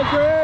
Go